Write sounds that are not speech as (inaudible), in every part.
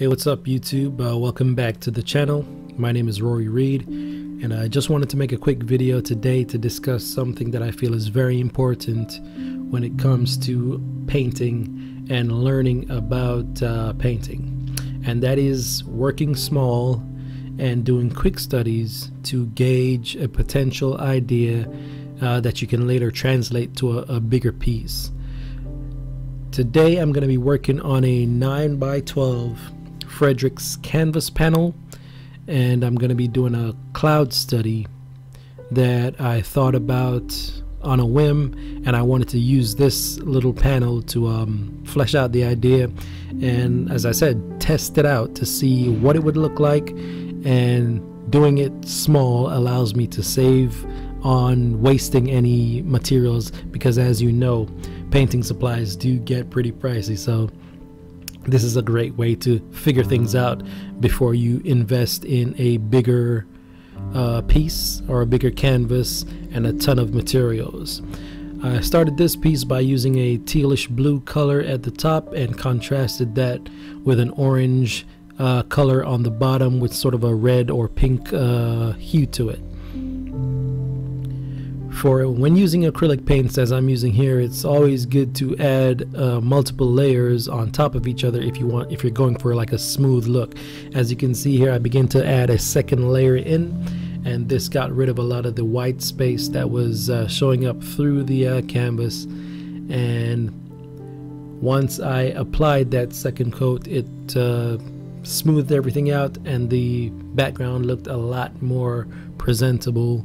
Hey, what's up, YouTube? Uh, welcome back to the channel. My name is Rory Reid, and I just wanted to make a quick video today to discuss something that I feel is very important when it comes to painting and learning about uh, painting, and that is working small and doing quick studies to gauge a potential idea uh, that you can later translate to a, a bigger piece. Today I'm going to be working on a 9 by 12 Fredrix canvas panel and I'm going to be doing a cloud study that I thought about on a whim and I wanted to use this little panel to um, flesh out the idea and as I said test it out to see what it would look like and doing it small allows me to save on wasting any materials because as you know painting supplies do get pretty pricey so this is a great way to figure things out before you invest in a bigger uh, piece or a bigger canvas and a ton of materials. I started this piece by using a tealish blue color at the top and contrasted that with an orange uh, color on the bottom with sort of a red or pink uh, hue to it for when using acrylic paints as I'm using here it's always good to add uh, multiple layers on top of each other if you want if you're going for like a smooth look. As you can see here I begin to add a second layer in and this got rid of a lot of the white space that was uh, showing up through the uh, canvas. And once I applied that second coat it uh, smoothed everything out and the background looked a lot more presentable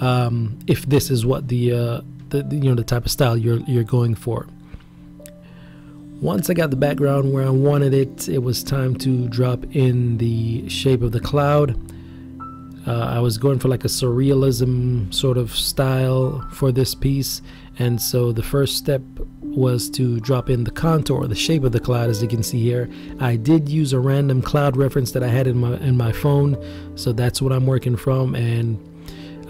um, if this is what the, uh, the, you know the type of style you're you're going for. Once I got the background where I wanted it, it was time to drop in the shape of the cloud. Uh, I was going for like a surrealism sort of style for this piece, and so the first step was to drop in the contour, the shape of the cloud, as you can see here. I did use a random cloud reference that I had in my in my phone, so that's what I'm working from, and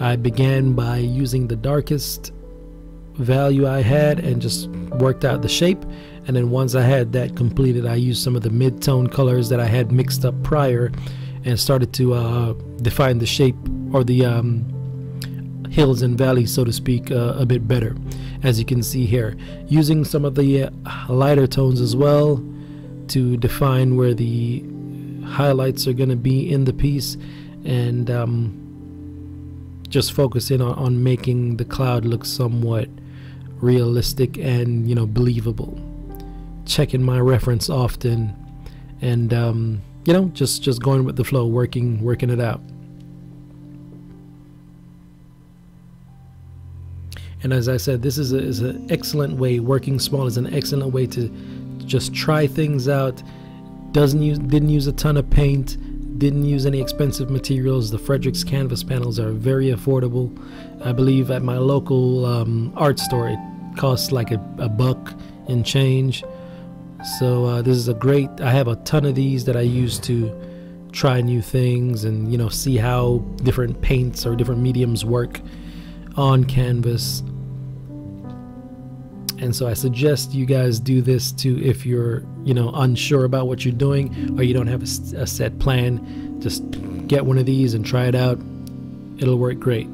I began by using the darkest value I had and just worked out the shape. And then once I had that completed, I used some of the mid-tone colors that I had mixed up prior and started to uh, define the shape or the um, hills and valleys, so to speak, uh, a bit better. As you can see here, using some of the uh, lighter tones as well to define where the highlights are going to be in the piece and um, just focusing on, on making the cloud look somewhat realistic and you know believable. Checking my reference often and um, you know just just going with the flow working working it out. And as I said this is, a, is an excellent way working small is an excellent way to just try things out. Doesn't use didn't use a ton of paint didn't use any expensive materials. The Fredrix canvas panels are very affordable. I believe at my local um, art store it costs like a, a buck and change. So uh, this is a great. I have a ton of these that I use to try new things and you know see how different paints or different mediums work on canvas. And so I suggest you guys do this too if you're, you know, unsure about what you're doing or you don't have a, a set plan. Just get one of these and try it out. It'll work great.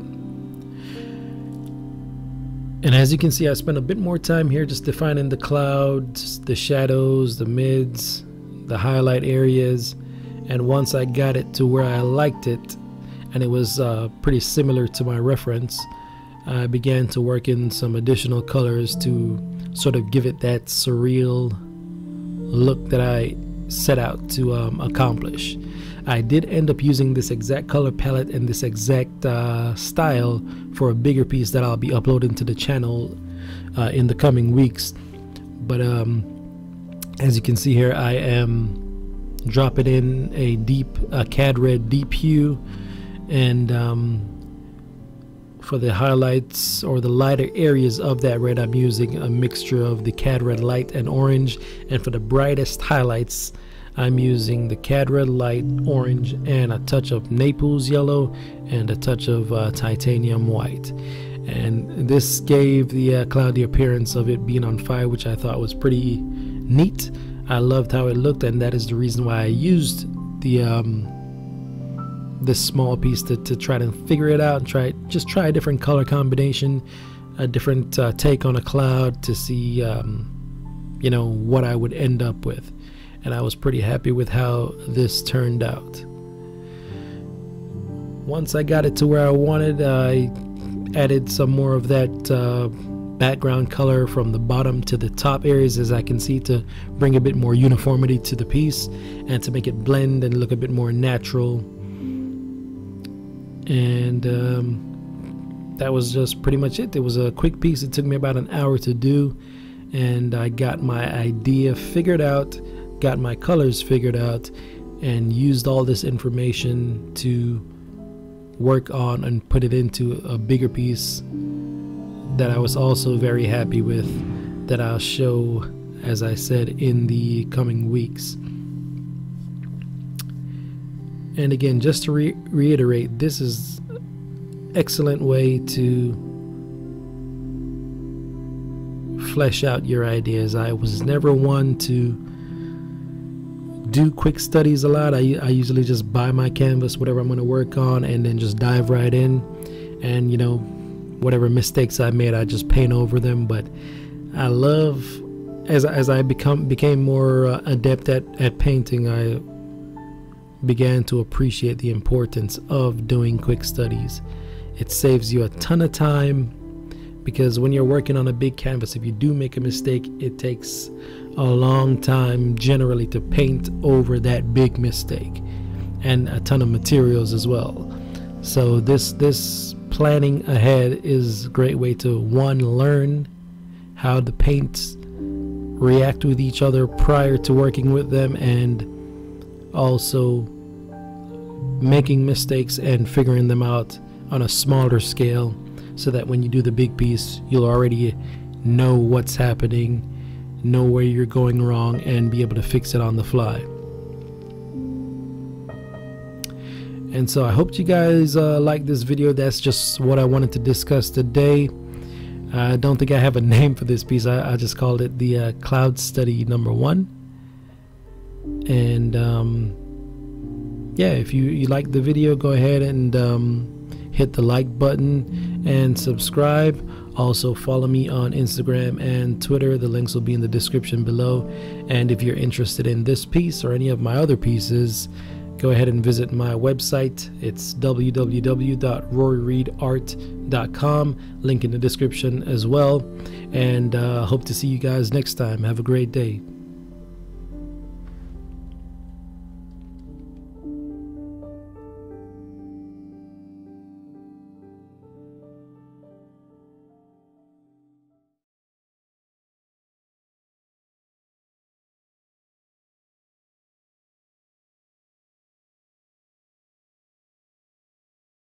And as you can see, I spent a bit more time here just defining the clouds, the shadows, the mids, the highlight areas. And once I got it to where I liked it, and it was uh, pretty similar to my reference, I began to work in some additional colors to sort of give it that surreal look that I set out to um, accomplish. I did end up using this exact color palette and this exact uh, style for a bigger piece that I'll be uploading to the channel uh, in the coming weeks. But um, as you can see here, I am dropping in a deep uh, cad red deep hue and um, for the highlights or the lighter areas of that red, I'm using a mixture of the Cad Red Light and Orange. And for the brightest highlights, I'm using the Cad Red Light, Orange, and a touch of Naples Yellow and a touch of uh, Titanium White. And this gave the uh, cloudy appearance of it being on fire, which I thought was pretty neat. I loved how it looked, and that is the reason why I used the um, this small piece to, to try to figure it out and try just try a different color combination, a different uh, take on a cloud to see um, you know what I would end up with, and I was pretty happy with how this turned out. Once I got it to where I wanted, I added some more of that. Uh, background color from the bottom to the top areas as I can see to bring a bit more uniformity to the piece and to make it blend and look a bit more natural and um, that was just pretty much it. It was a quick piece. It took me about an hour to do. And I got my idea figured out got my colors figured out and used all this information to work on and put it into a bigger piece that I was also very happy with that I'll show as I said in the coming weeks. And again, just to re reiterate, this is excellent way to flesh out your ideas. I was never one to do quick studies a lot. I, I usually just buy my canvas, whatever I'm going to work on, and then just dive right in. And, you know, whatever mistakes I made, I just paint over them. But I love as as I become became more uh, adept at at painting, I began to appreciate the importance of doing quick studies. It saves you a ton of time because when you're working on a big canvas, if you do make a mistake, it takes a long time generally to paint over that big mistake and a ton of materials as well. So this this planning ahead is a great way to one learn how the paints react with each other prior to working with them and also making mistakes and figuring them out on a smaller scale so that when you do the big piece you'll already know what's happening know where you're going wrong and be able to fix it on the fly. And so I hope you guys uh, like this video. That's just what I wanted to discuss today. I don't think I have a (laughs) name for this piece. I, I just called it the uh, cloud study number one and um, yeah if you, you like the video go ahead and um, hit the like button and subscribe also follow me on Instagram and Twitter the links will be in the description below and if you're interested in this piece or any of my other pieces go ahead and visit my website. It's www.roryreidart.com. Link in the description as well. And uh, hope to see you guys next time. Have a great day.